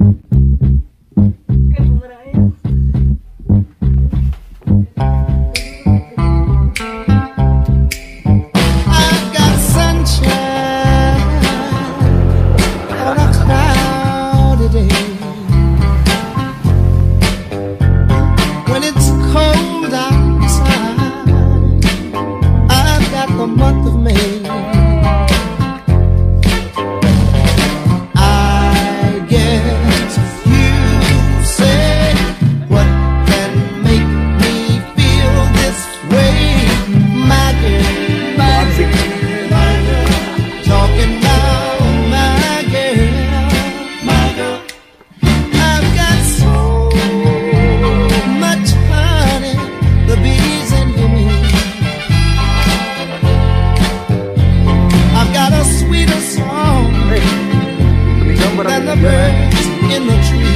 Mm-hmm. Sweeter song than the birds in the trees.